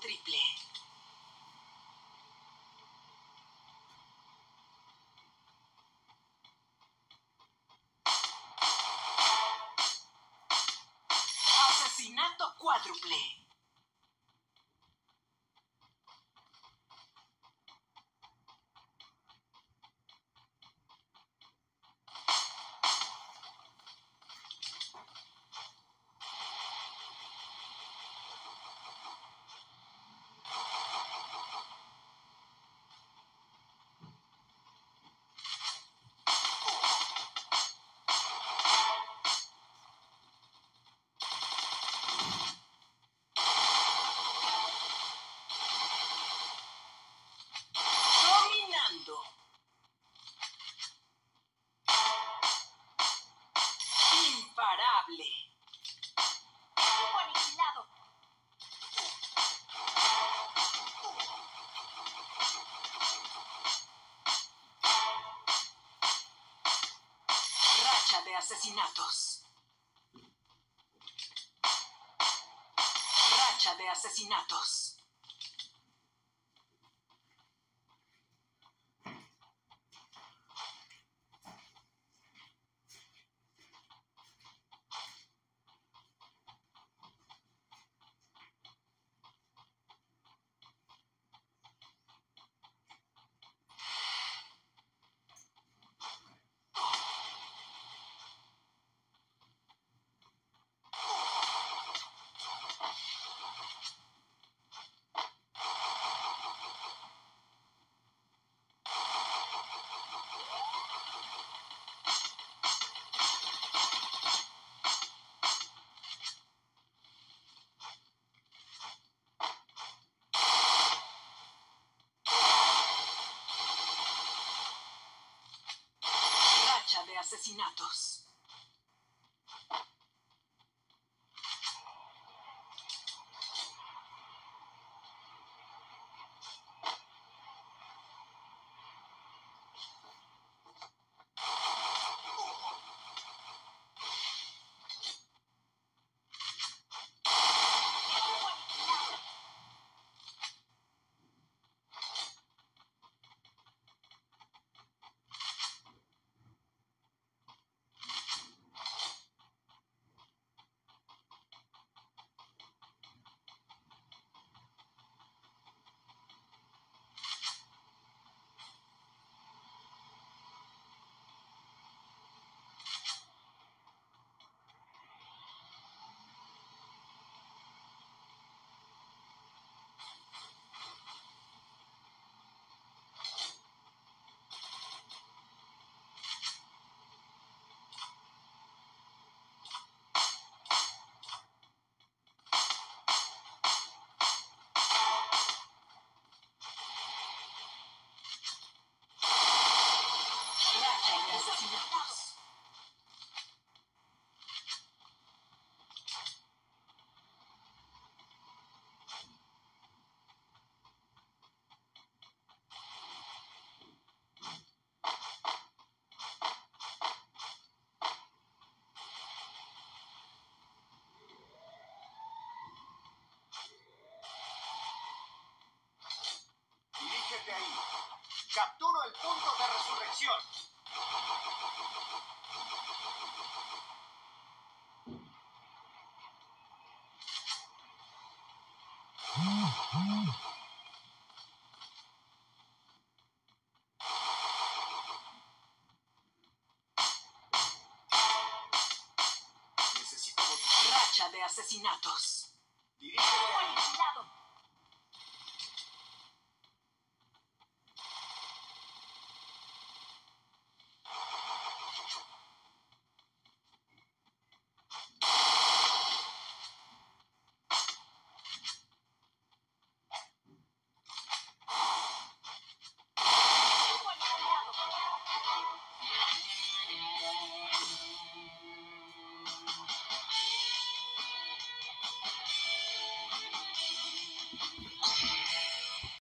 triple. Asesinato cuádruple. Racha de asesinatos. Racha de asesinatos. Racha de asesinatos. Capturo el punto de resurrección. Necesito... Racha de asesinatos. Dirígete.